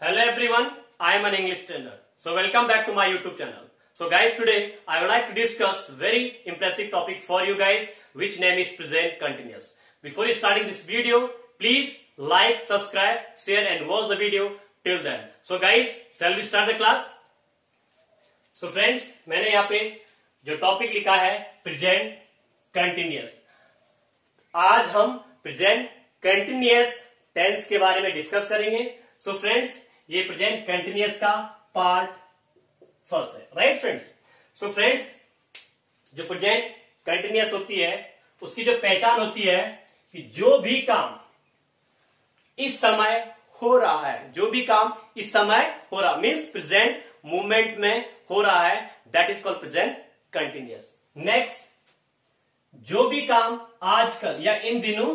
Hello everyone, I am an English trainer. So welcome back to my YouTube channel. So guys, today I would like to discuss very impressive topic for you guys, which name is present continuous. Before starting this video, please like, subscribe, share and watch the video till then. So guys, shall we start the class? So friends, मैंने यहाँ पे जो topic लिखा है present continuous आज हम present continuous tense के बारे में डिस्कस करेंगे so फ्रेंड्स ये प्रेजेंट कंटिन्यूस का पार्ट फ़र्स्ट है राइट फ्रेंड्स सो फ्रेंड्स जो प्रेजेंट कंटिन्यूस होती है, उसकी जो पहचान होती है कि जो भी काम इस समय हो रहा है, जो भी काम इस समय हो रहा मीन्स प्रेजेंट मूवमेंट में हो रहा है that is called present continuous next जो भी काम आजकल या इन दिनों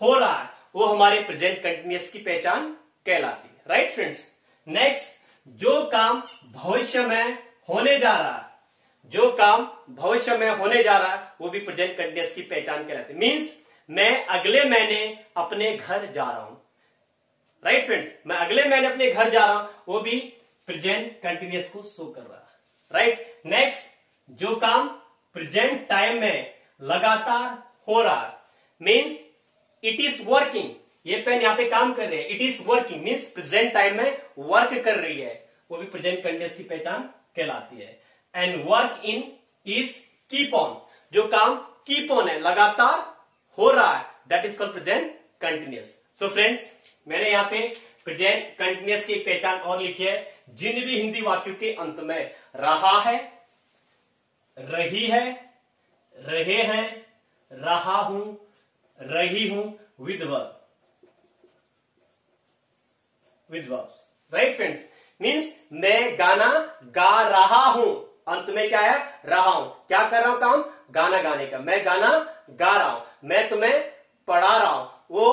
हो रहा है, वो हमारे प्रेजेंट कंटिन्यूस की पहचान कहलाती राइट फ्रेंड्स नेक्स्ट जो काम भविष्य में होने जा रहा है, जो काम भविष्य में होने जा रहा है, वो भी प्रेजेंट कंटिन्यूस की पहचान कहलाती है। मीन्स मैं अगले महीने अपने घर जा रहा हूँ। राइट फ्रेंड्स मैं अगले महीने अपने घर जा रहा हूँ, वो भी प्रेजेंट कंटिन्यूस को शो कर रहा है। राइट नेक्स्ट जो काम प्रेजेंट टाइम में लगातार हो रहा है मीन्स इट इज़ वर्किंग ये पेन यहाँ पे काम कर रहे हैं। It is working means present time में वर्क कर रही है। वो भी प्रेजेंट कंटिन्यूस की पहचान कहलाती है। And work in is keep on जो काम कीप ऑन है, लगातार हो रहा है that is called present continuous so friends मैंने यहाँ पे प्रेजेंट कंटिन्यूस की पहचान और लिखी है। जिन भी हिंदी वाक्यों के अंत में रहा है, रही है, रहे हैं, रहा हूँ, रही हूँ with with verbs right friends means मैं गाना गा रहा हूँ। अंत में क्या है? रहा हूँ। क्या कर रहा हूँ काम? गाना गाने का। मैं गाना गा रहा हूँ। मैं तुम्हें पढ़ा रहा हूँ। वो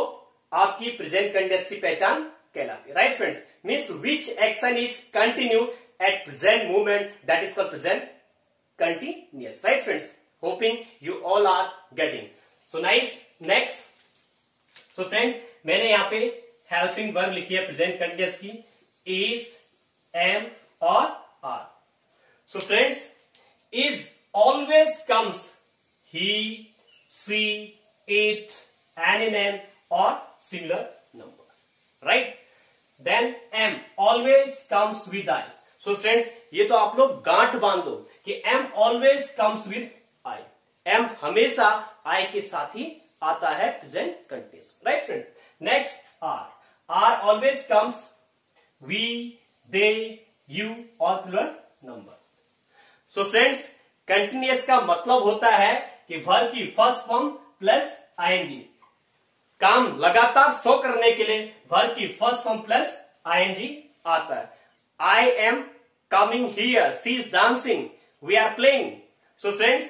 आपकी प्रेजेंट कंडियस की पहचान कहलाती है। Right friends means which action is continue at present movement that is called present continuous right friends hoping you all are getting so nice next so friends मैंने यहाँ पे हेल्पिंग वर्ब लिखी है, प्रेजेंट कंटिन्यूस की is am और are so friends is always comes he she it and and और similar number right then am always comes with I so friends ये तो आप लोग गांठ बाँध दो कि M always comes with I. M हमेशा आई के साथ ही आता है present continuous right friend next R. R always comes we they you और plural number so friends continuous का मतलब होता है कि वर्ब की फ़र्स्ट फॉर्म प्लस आईएनजी काम लगातार शो करने के लिए वर्ब की फ़र्स्ट फॉर्म प्लस आईएनजी आता है। I am coming here she is dancing we are playing so friends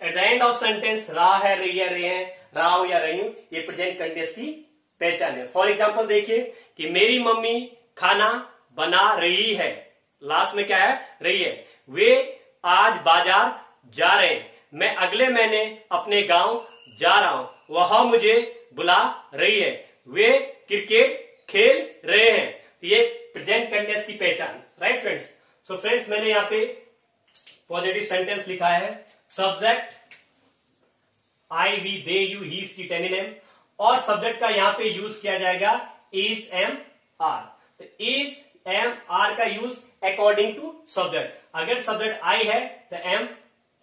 at the end of sentence रहा है रही है रहे हैं हूँ या रही ये प्रेजेंट कंटिन्यूस की पहचान फॉर एग्ज़ाम्पल देखिए कि मेरी मम्मी खाना बना रही है। लास्ट में क्या है? रही है। वे आज बाज़ार जा रहे हैं। मैं अगले महीने अपने गाँव जा रहा हूँ। वहाँ मुझे बुला रही है। वे क्रिकेट खेल रहे हैं। तो ये प्रेजेंट कंटिन्यूस की पहचान। राइट फ्रेंड्स सो फ्रेंड्स मैंने यहाँ पे पॉजिटिव सेंटेंस लिखा है। Subject I we they you he she टेमिनेम और सब्जेक्ट का यहाँ पे यूज़ किया जाएगा इज़ एम आर तो इज़ एम आर का यूज़ अकॉर्डिंग टू सब्जेक्ट अगर सब्जेक्ट आई है तो एम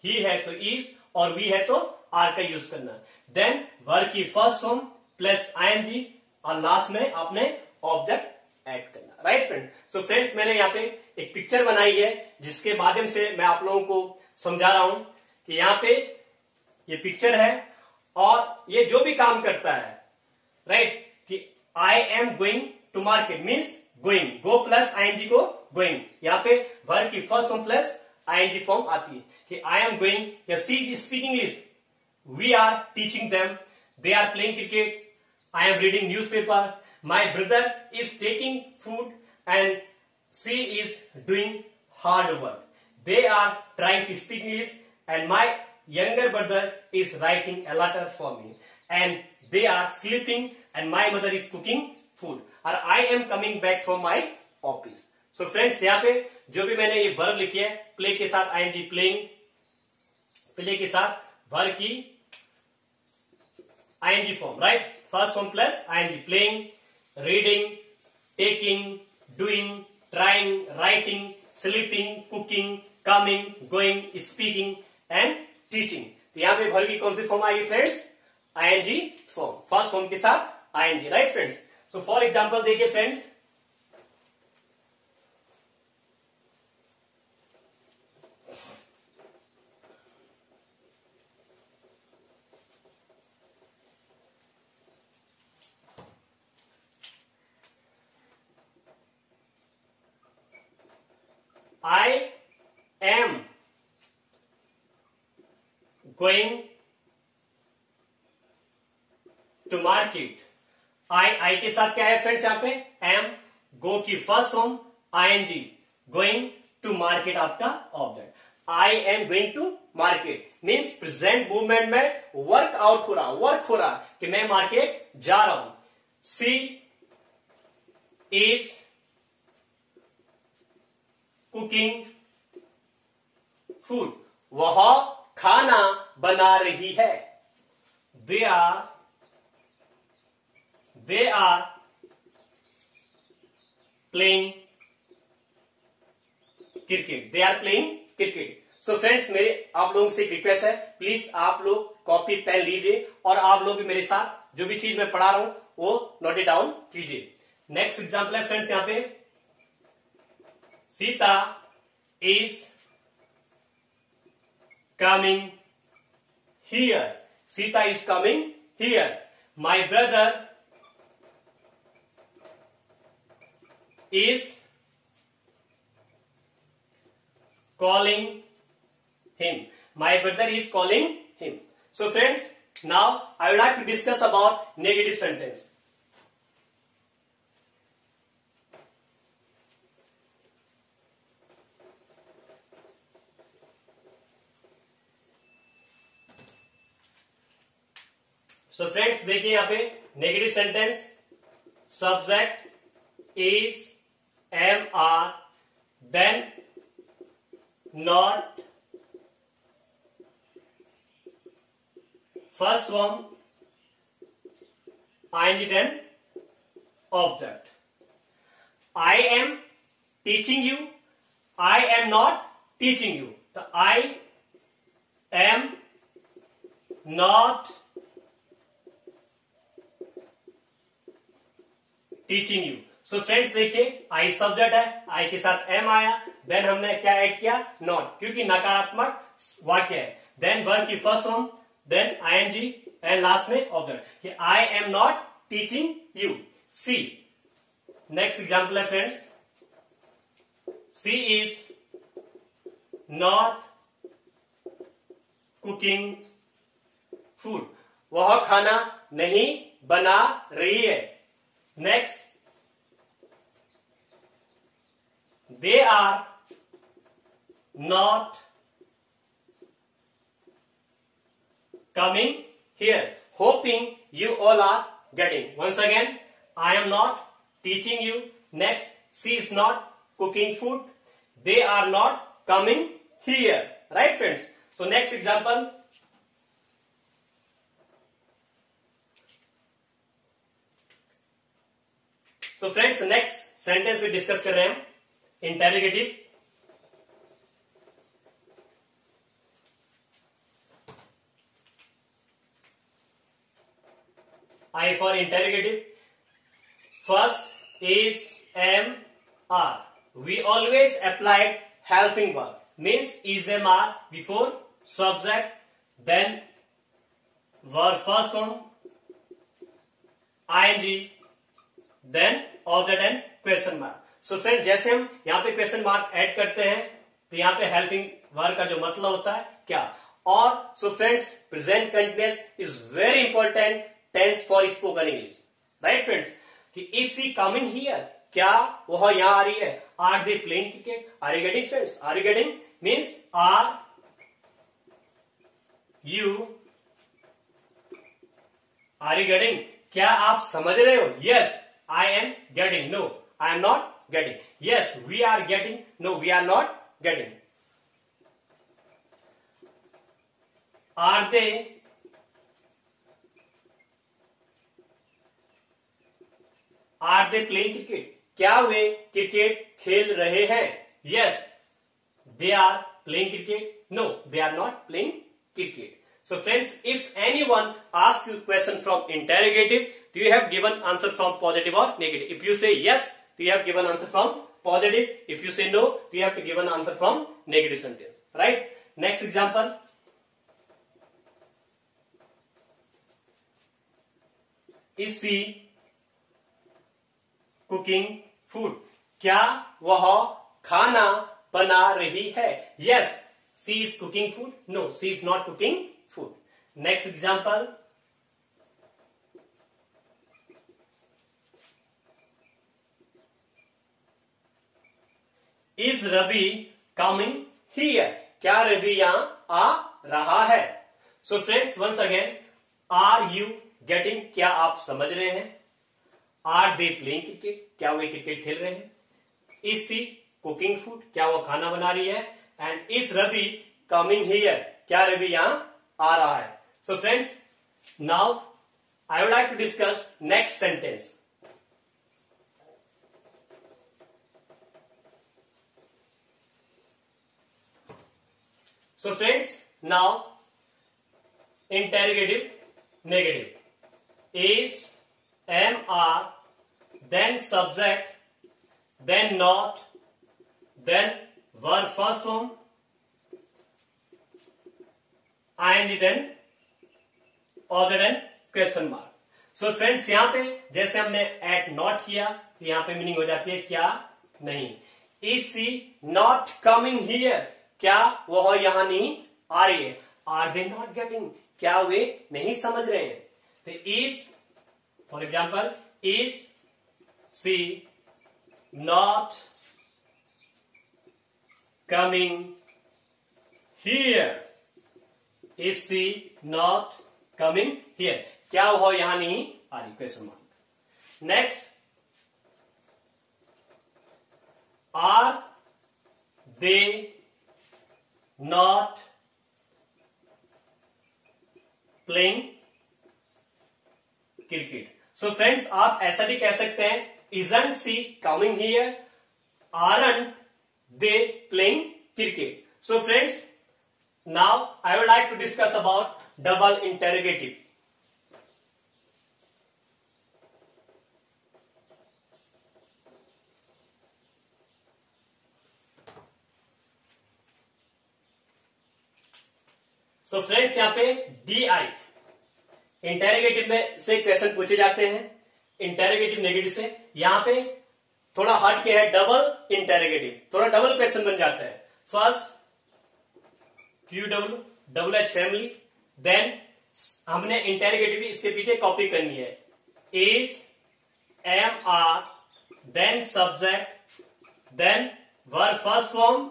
ही है तो इज़ और वी है तो आर का यूज़ करना। देन वर्ग की first form plus I N G और लास्ट में आपने ऑब्जेक्ट ऐड करना। राइट फ्रेंड सो फ्रेंड्स मैंने यहाँ पे एक पिक्चर बनाई है, जिसके माध्यम से मैं आप लोगों को समझा रहा हूँ कि यहाँ पे ये पिक्चर है और ये जो भी काम करता है राइट right? कि I am going to market means going go plus ING को गोइंग यहाँ पे भर की first form plus ING form आती है कि I am going she is speaking is we are teaching them they are playing cricket I am reading newspaper my brother is taking food and she is doing hard work they are trying to speak English and my younger brother is writing a letter for me and they are sleeping and my mother is cooking food और I am coming back from my office so friends यहाँ पे जो भी मैंने ये verb लिखी है play के साथ आई एन प्लेइंग प्ले के साथ वर्ब की ing form, right? First form plus ing. Playing, reading, taking, doing, trying, writing, sleeping, cooking, coming, going, speaking and teaching. तो यहाँ पे भर की कौन सी फॉर्म आएगी friends ING form first form के साथ ING right friends so for example देखिए friends I am going to market I I के साथ क्या है फ्रेंड्स यहाँ पे? एम गो की first form I N G going to market आपका object I am going to market means present movement में वर्क आउट हो रहा वर्क हो रहा कि मैं मार्केट जा रहा हूँ. सी इज़ कुकिंग फ़ूड वह खाना बना रही है। They are they are playing cricket they are playing cricket so friends मेरे आप लोगों से एक रिक्वेस्ट है। प्लीज़ आप लोग कॉपी पेन लीजिए और आप लोग भी मेरे साथ जो भी चीज़ मैं पढ़ा रहा हूँ, वो नोट इट डाउन कीजिए। नेक्स्ट एग्ज़ाम्पल है फ्रेंड्स यहाँ पे। Sita is coming here. Sita is coming here. My brother is calling him. My brother is calling him. So friends, now I would like to discuss about negative sentence. So friends देखिए यहाँ पे negative sentence subject is am are then not first form I then object I am teaching you I am not teaching you तो I am not teaching you so friends देखिए I subject है आई के साथ M आया then हमने क्या add किया? Not क्योंकि नकारात्मक वाक्य है. देन वर्क की first form then I N G and last में object I am not teaching you see next example है friends she is not cooking food वह खाना नहीं बना रही है. Next, they are not coming here. Hoping you all are getting. Once again, I am not teaching you. Next, she is not cooking food. They are not coming here. Right friends? So next example, तो friends next sentence भी discuss कर रहे हैं for interrogative first is am are we always applied helping work means is am are before subject then verb first form I N G then object and question mark so friend जैसे हम यहाँ पे question mark add करते हैं तो यहाँ पे helping work का जो मतलब होता है क्या? और so friends present continuous is very important tense for spoken English right friends कि इज़ सी कमिंग हियर क्या वह यहाँ आ रही है? Are they playing cricket are you getting friends are you getting means are you are you getting क्या आप समझ रहे हो? Yes yes, I am getting no I am not getting yes we are getting no we are not getting are they are they playing cricket क्या वे cricket खेल रहे हैं? Yes they are playing cricket no they are not playing cricket So friends, if anyone asks you question from interrogative, do you have given answer from positive or negative? If you say yes, do you have given answer from positive? If you say no, do you have to give an answer from negative sentence? Right? Next example. Is she cooking food? क्या वह खाना बना रही है? Yes, she is cooking food. No, she is not cooking food. Next example. Is Ravi coming here? क्या रवि यहाँ आ रहा है? So friends once again are you getting क्या आप समझ रहे हैं? आर दे प्लेइंग क्रिकेट क्या वे क्रिकेट खेल रहे हैं? इज़ सी कुकिंग फ़ूड क्या वो खाना बना रही है? And is Ravi coming here क्या रवि यहाँ आ रहा है? So friends, now I would like to discuss next sentence. So friends, now interrogative negative is am are then subject then not then verb first form and then other than question mark. So friends यहाँ पे जैसे हमने add not किया तो यहाँ पे meaning हो जाती है क्या? नहीं. Is she not coming here क्या वह यहाँ नहीं आ रही है? आर दे नॉट गेटिंग क्या वे नहीं समझ रहे हैं? तो is for example is she not coming here is she not coming here क्या हुआ यहाँ नहीं? आ रही question mark next are they not playing cricket so friends आप ऐसा भी कह सकते हैं is isn't she coming here are and they playing cricket so friends now I would like to discuss about double interrogative. So friends यहाँ पे D I interrogative में से क्वेश्चन पूछे जाते हैं। इंटेरोगेटिव नेगेटिव से। यहाँ पे थोड़ा हट के है डबल इंटेरोगेटिव थोड़ा डबल क्वेश्चन बन जाता है। First Q W W H family then हमने इंटेरोगेटिव इसके पीछे कॉपी करनी है। Is am are then subject then verb first form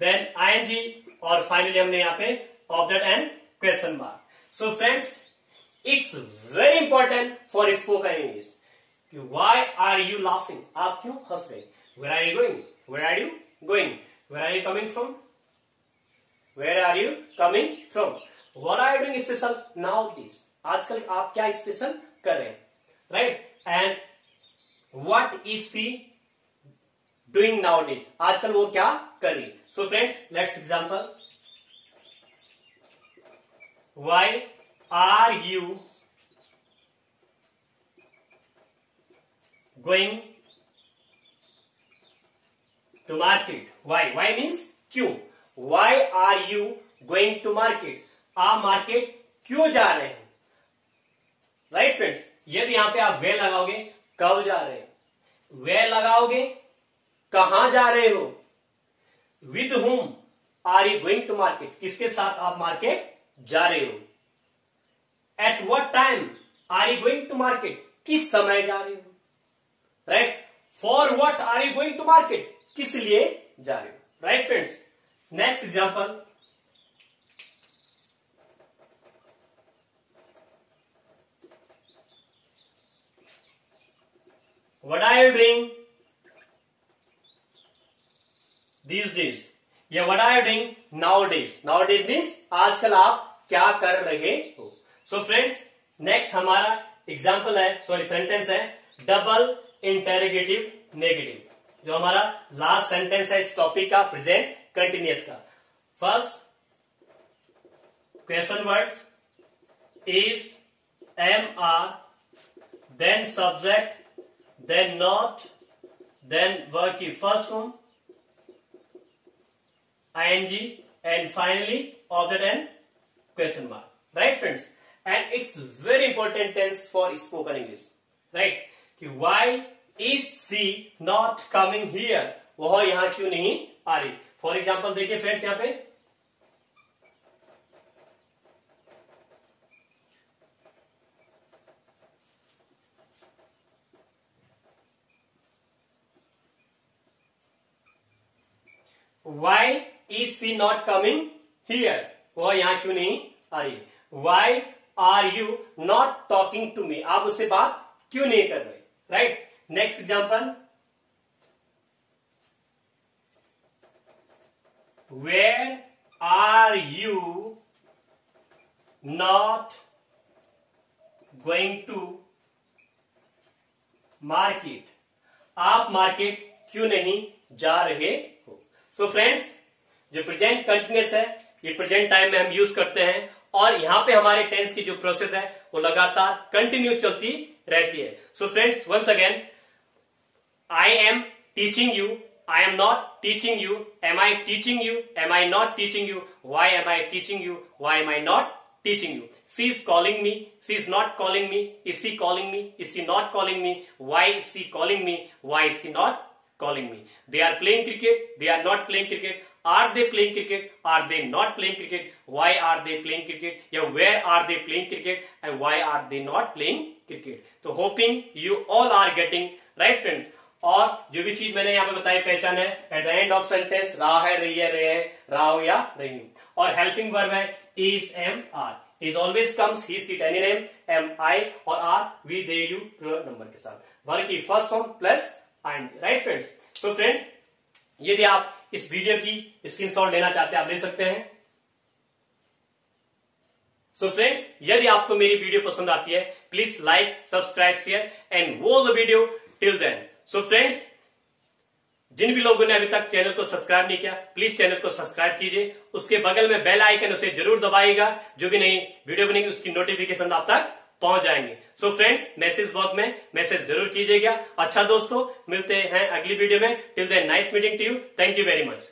then I N G और फाइनली हमने यहाँ पे object and question mark so friends it's very important for spoken English why are you laughing आप क्यों हंस गए where are you going where are you going where are you coming from where are you coming from what are you doing special now please आजकल आप क्या special कर रहे हैं? Right and what is she doing now days आजकल वो क्या कर रही so friends let's example why are you going to market why why means क्यों why are you going to market आप मार्केट क्यों जा रहे हैं? राइट फ्रेंड्स यदि यहाँ पे आप वे लगाओगे, कब जा रहे हैं? वे लगाओगे, कहाँ जा रहे हो? With whom are you going to market किसके साथ आप मार्केट जा रहे हो? At what time are you going to market किस समय जा रहे हो? Right for what are you going to market किस लिए जा रहे हो? Right friends next example what are you doing these days या what are you doing now days now days means आजकल आप क्या कर रहे हो? सो फ्रेंड्स नेक्स्ट हमारा एग्ज़ाम्पल है सॉरी सेंटेंस है डबल इंटेरोगेटिव नेगेटिव जो हमारा लास्ट सेंटेंस है इस टॉपिक का प्रेजेंट कंटिन्यूस का। First question words is am are then subject then not then verb की first home I ING and finally object and question mark right friends and it's very important tense for spoken English right कि why is she not coming here वह यहाँ क्यों नहीं आ रही? For example देखिए friends यहाँ पे। Why is she not coming here वह यहाँ क्यों नहीं आ रही? Why are you not talking to me आप उससे बात क्यों नहीं कर रहे? Right next example where are you not going to market आप मार्केट क्यों नहीं जा रहे हो? सो so फ्रेंड्स जो प्रेजेंट कंटिन्यूस है, ये प्रेजेंट टाइम में हम यूज़ करते हैं और यहाँ पे हमारे टेंस की जो प्रोसेस है, वो लगातार कंटिन्यू चलती रहती है। So friends once again I am teaching you I am not teaching you. Am I teaching you? Am I not teaching you? Why am I teaching you? Why am I not teaching you? She is calling me. She is not calling me. Is she calling me? Is she not calling me? Why is she calling me? Why is she not calling me? They are playing cricket. They are not playing cricket. Are they playing cricket? Are they not playing cricket? Why are they playing cricket? Yeah, where are they playing cricket? And why are they not playing cricket? So hoping you all are getting right friends. और जो भी चीज़ मैंने यहाँ पे बताई, पहचान है at the end of sentence रहा है, रही है रहे है हो या रही और हेल्पिंग वर्ब है is am are is always comes he she it any name am I और are we they you number के साथ। वर्ग की फ़र्स्ट फॉर्म प्लस आएँगे राइट फ्रेंड्स तो फ्रेंड्स यदि आप इस वीडियो की स्क्रीन स्क्रीनशॉट लेना चाहते हैं, आप ले सकते हैं। सो फ्रेंड्स यदि आपको मेरी वीडियो पसंद आती है please like subscribe share and वो the video till then so friends जिन भी लोगों ने अभी तक चैनल को सब्सक्राइब नहीं किया प्लीज़ चैनल को सब्सक्राइब कीजिए। उसके बगल में बेल आइकन उसे ज़रूर दबाएगा जो भी नई वीडियो बनेगी, उसकी नोटिफिकेशन आप तक पहुँच जाएँगे। सो फ्रेंड्स मैसेज बॉक्स में मैसेज ज़रूर कीजिएगा। अच्छा दोस्तों, मिलते हैं अगली वीडियो में। Till then nice meeting to you thank you very much